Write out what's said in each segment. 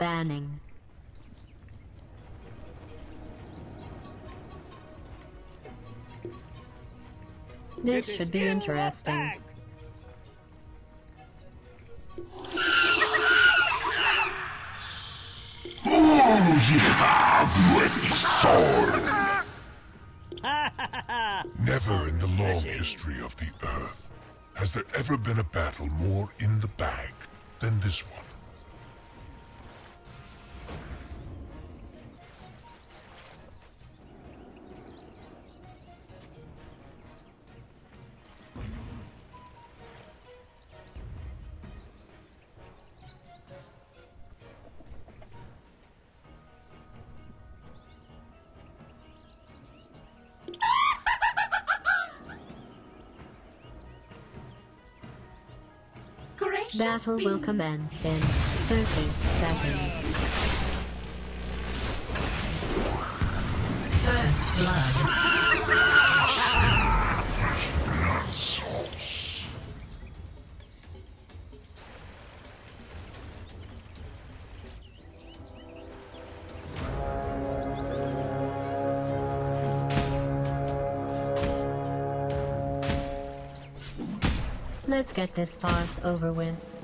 Banning. This It is should be in the interesting. bag. Never in the long history of the Earth has there ever been a battle more in the bag than this one. Battle will commence in 30 seconds. First blood. Let's get this farce over with.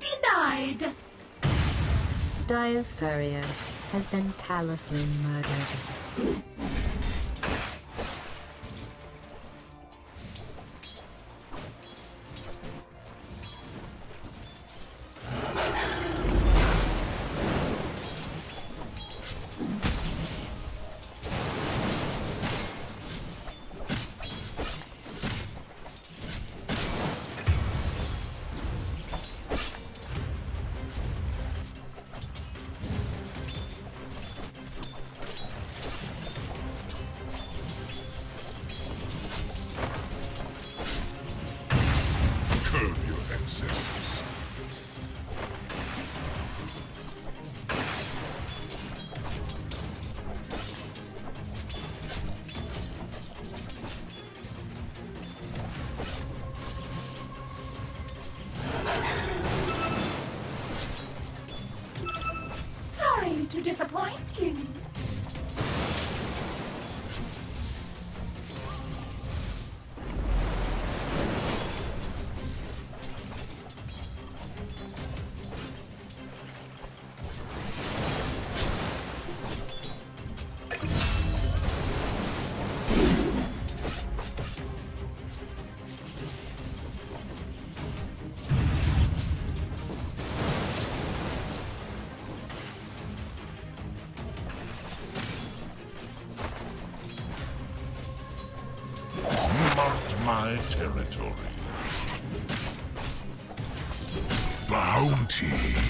Denied. Dire's courier has been callously murdered. My territory. Bounty.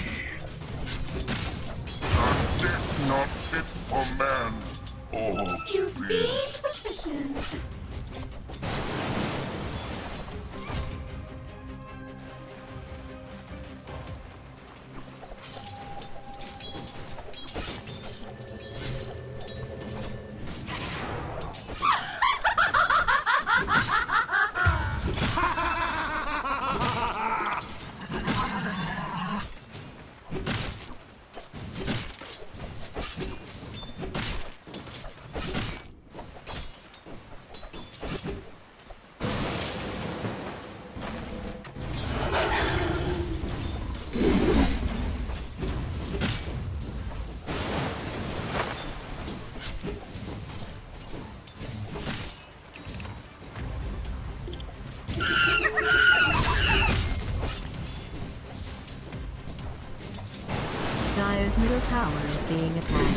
Being attacked.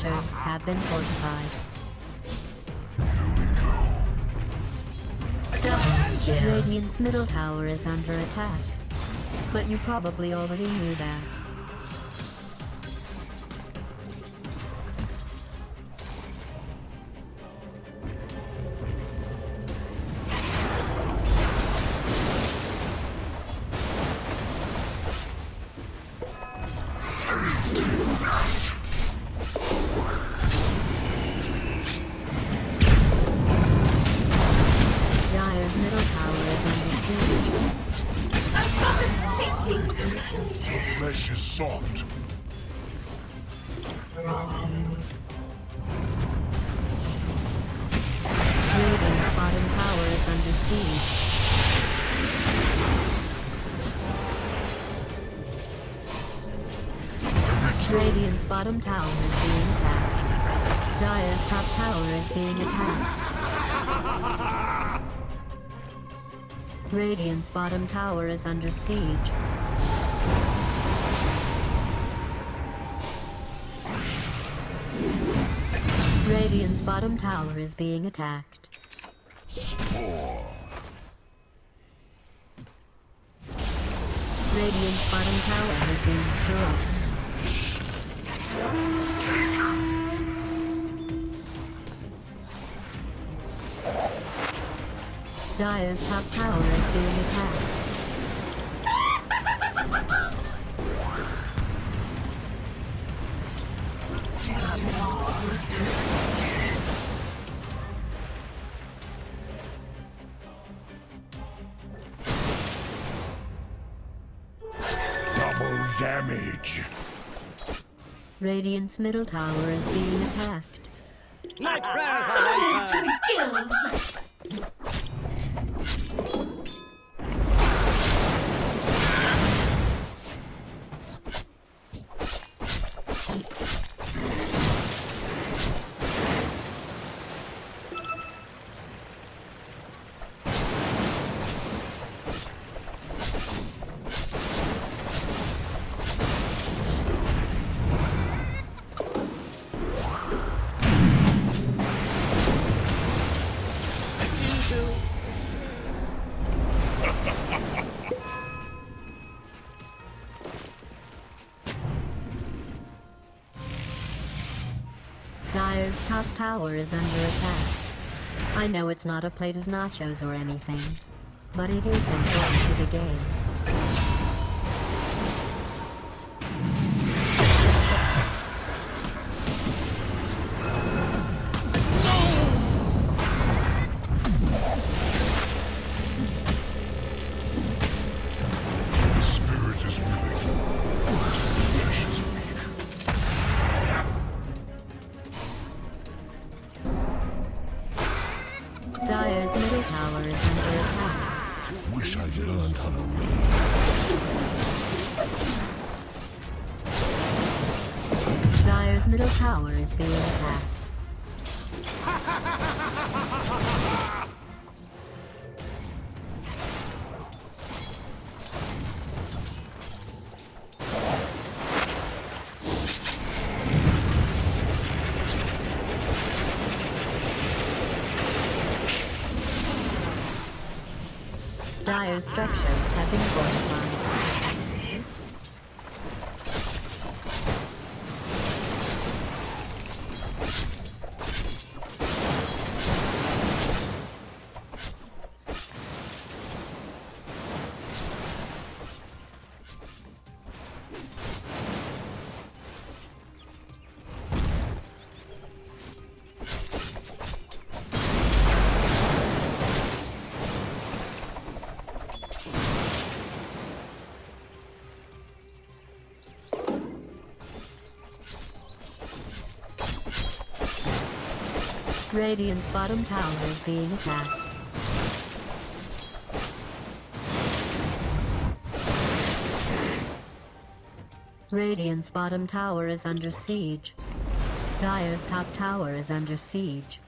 Structures have been fortified. Here we go. Double kill. Radiant's middle tower is under attack. But you probably already knew that. Radiant's bottom tower is being attacked. Dire's top tower is being attacked. Radiant's bottom tower is under siege. Radiant's bottom tower is being attacked. Radiant's bottom tower has been destroyed. Dire's top tower is being attacked. Radiant's middle tower is being attacked. My prayers are To answered. the gills! Tower is under attack. I know it's not a plate of nachos or anything, but it is important to the game. Dire's structures have been fortified. Radiant's bottom tower is being attacked. Radiant's bottom tower is under siege. Dire's top tower is under siege.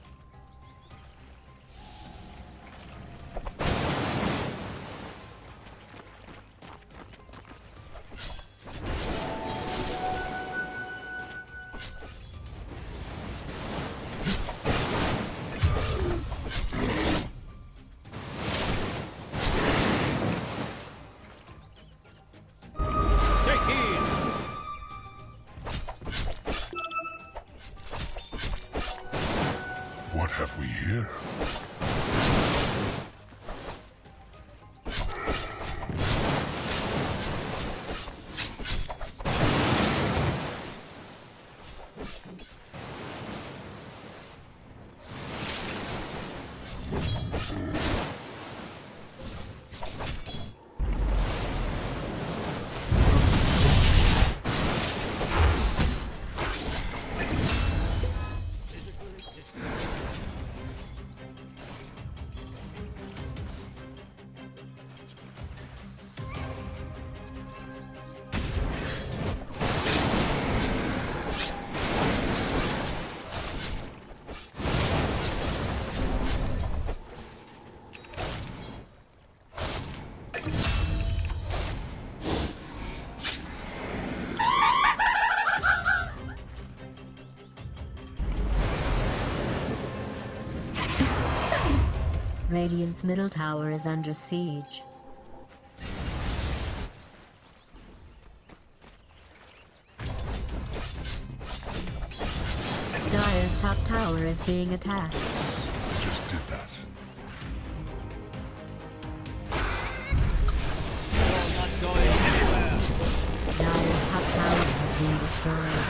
Radiant's middle tower is under siege. Dire's top tower is being attacked. Just did that. Dire's top tower has been destroyed.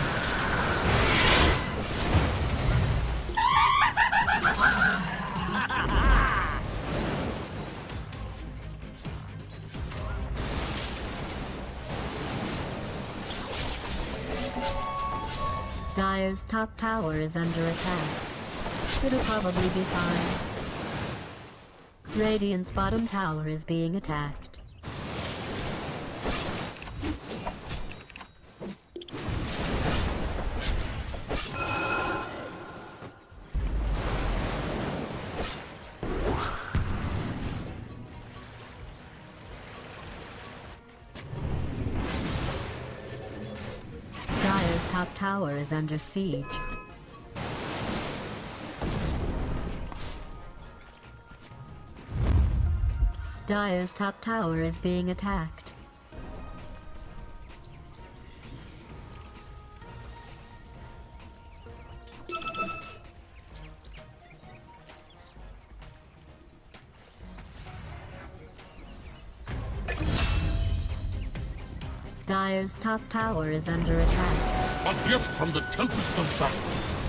Top tower is under attack. It'll probably be fine. Radiant's bottom tower is being attacked. Top tower is under siege. Dire's top tower is being attacked. Dire's top tower is under attack. A gift from the Tempest of Battle.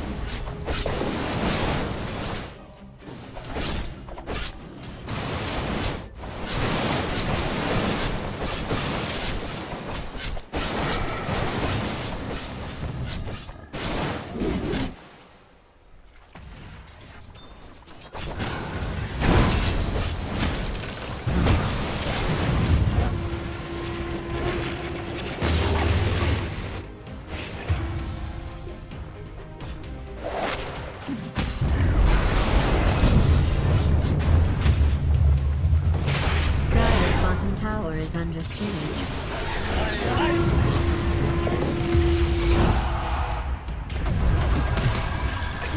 Under siege.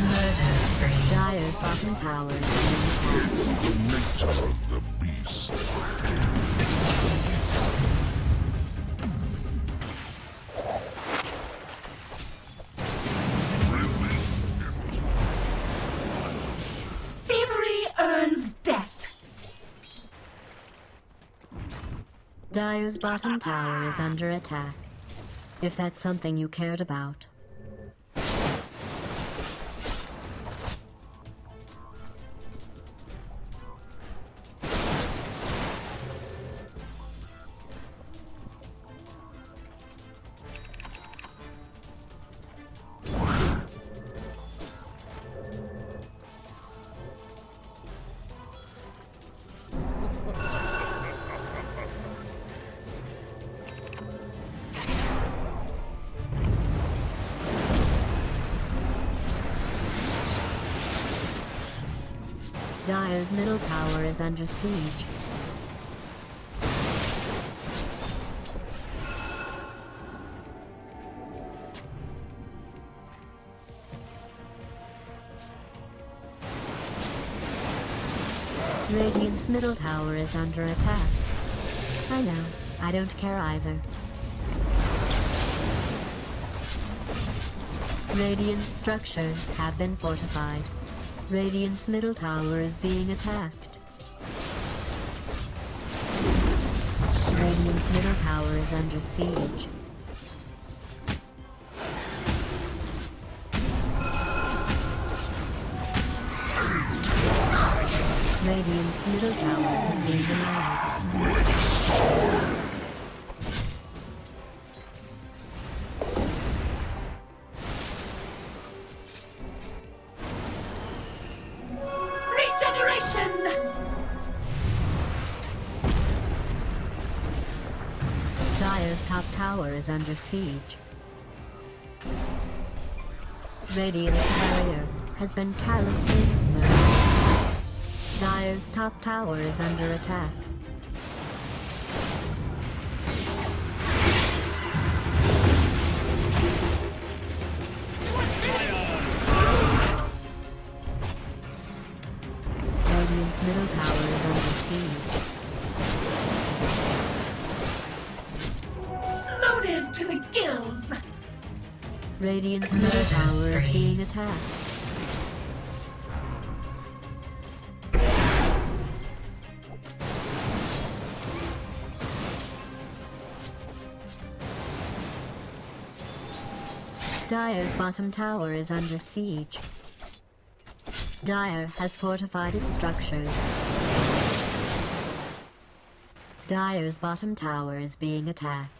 Murder spree. Dire's bottom tower Dire's bottom tower is under attack. If that's something you cared about. Dire's middle tower is under siege. Radiant's middle tower is under attack. I know, I don't care either. Radiant structures have been fortified. Radiant's middle tower is being attacked. Radiant's middle tower is under siege. Radiant's middle tower is being denied. Is under siege. Radiant's barrier has been callously murdered. Dire's top tower is under attack. The gills. Radiant's middle tower is being attacked. Dire's bottom tower is under siege. Dire has fortified its structures. Dire's bottom tower is being attacked.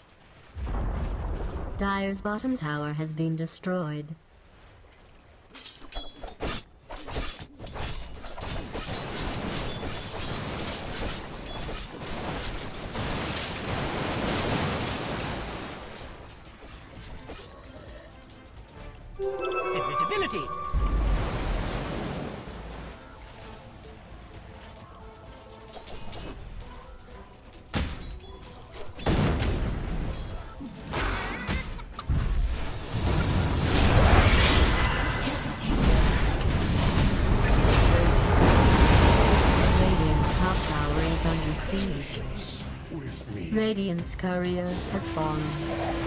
Dire's bottom tower has been destroyed. Radiant's courier has fallen.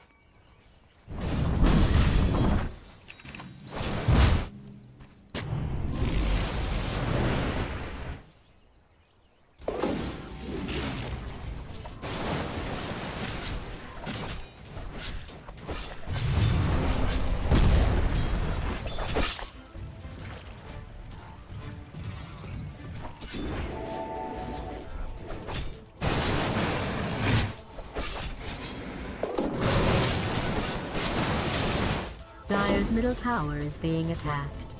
Middle tower is being attacked.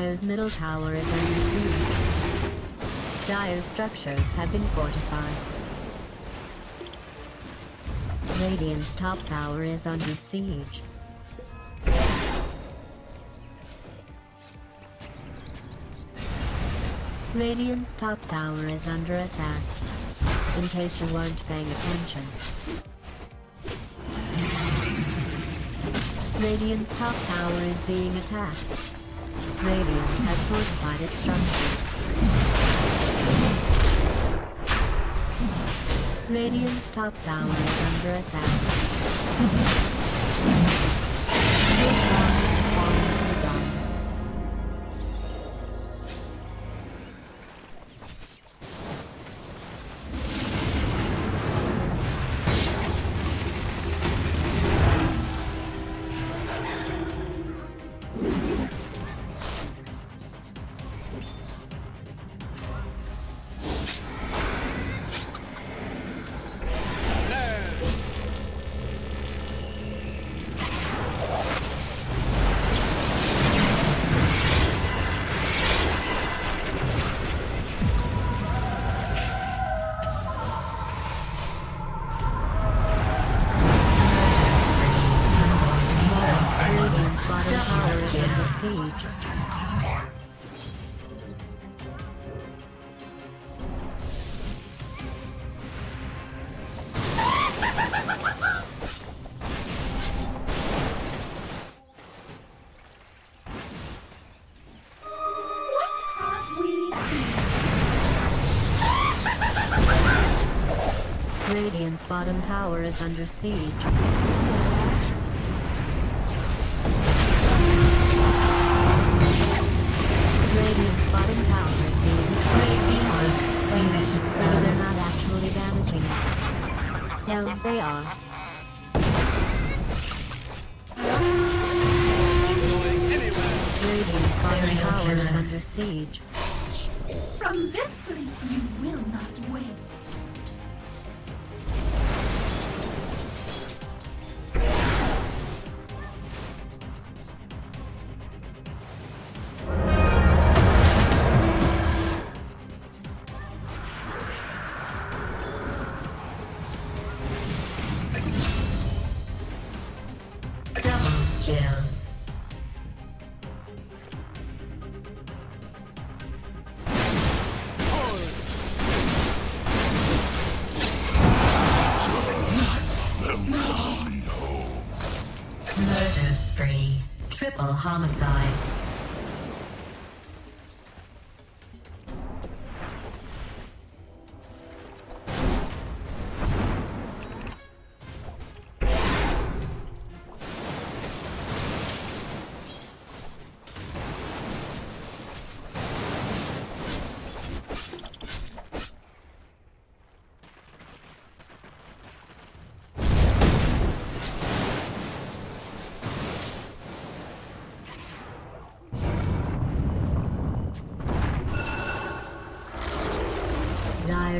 Dire's middle tower is under siege. Dire's structures have been fortified. Radiant's top tower is under siege. Radiant's top tower is under attack. In case you weren't paying attention. Radiant's top tower is being attacked. Radiant has fortified its structures. Radiant's top tower is under attack. Bottom tower is under siege. Homicide.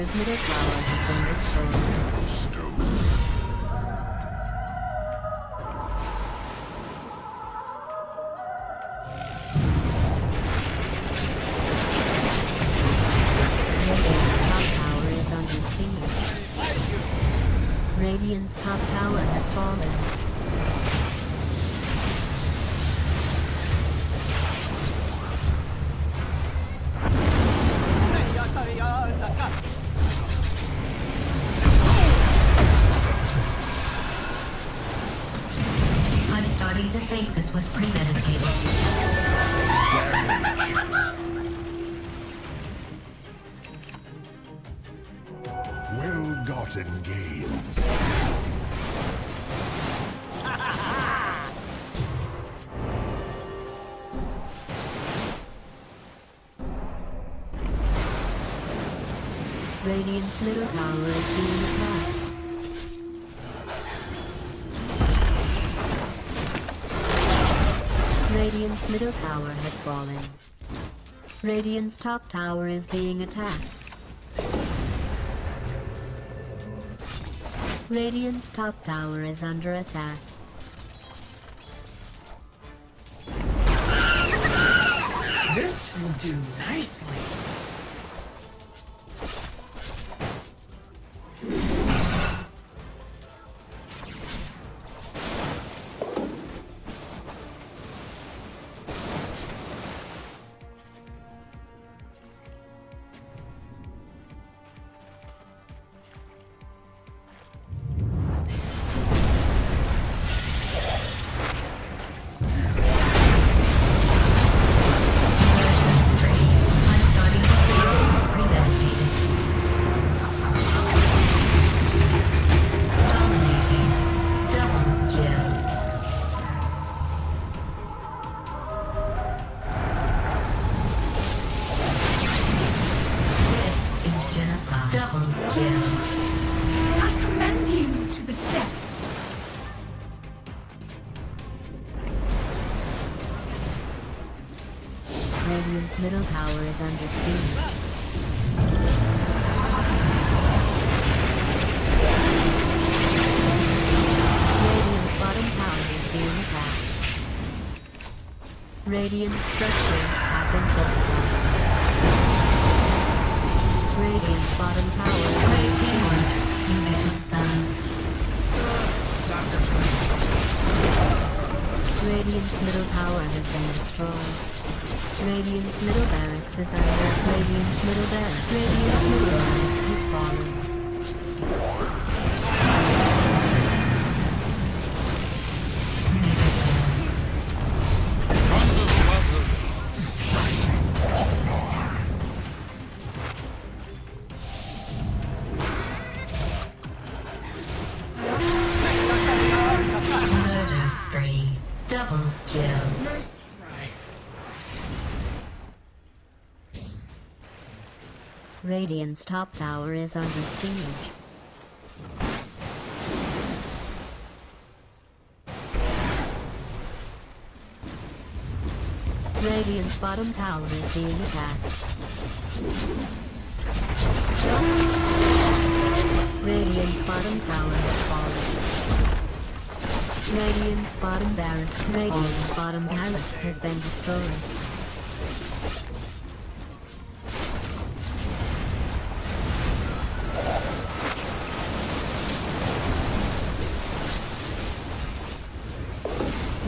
Dire's middle tower has been this was premeditated. Well-gotten gains. Radiant's middle tower is being attacked. Radiant's middle tower has fallen. Radiant's top tower is being attacked. Radiant's top tower is under attack. This will do nicely. Radiant structures have been fortified. Radiant's bottom tower is. You vicious thugs. Radiant's middle tower has been destroyed. Radiant's middle barracks is under Radiant's middle barracks. Radiant's middle barracks has fallen. Radiant's top tower is under siege. Radiant's bottom tower is being attacked. Radiant's bottom tower has fallen. Radiant's bottom barracks Radiant's bottom barracks has been destroyed.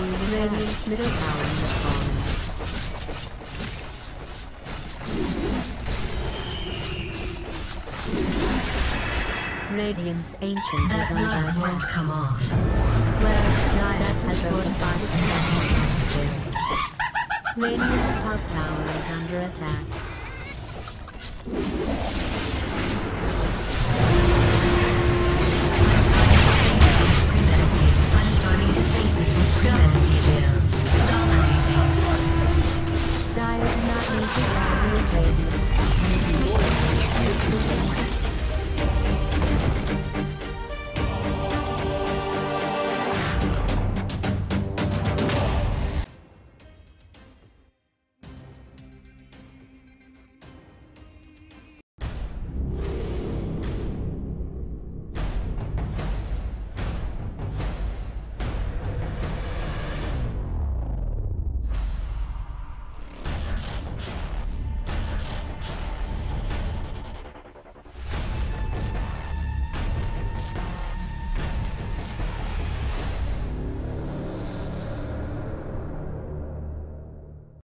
Being Radiant's middle tower has fallen. Radiant's ancient That is blood attack. won't come off. Well, Giants has fortified its. Radiant's top tower is under attack. Dire did not lose his battery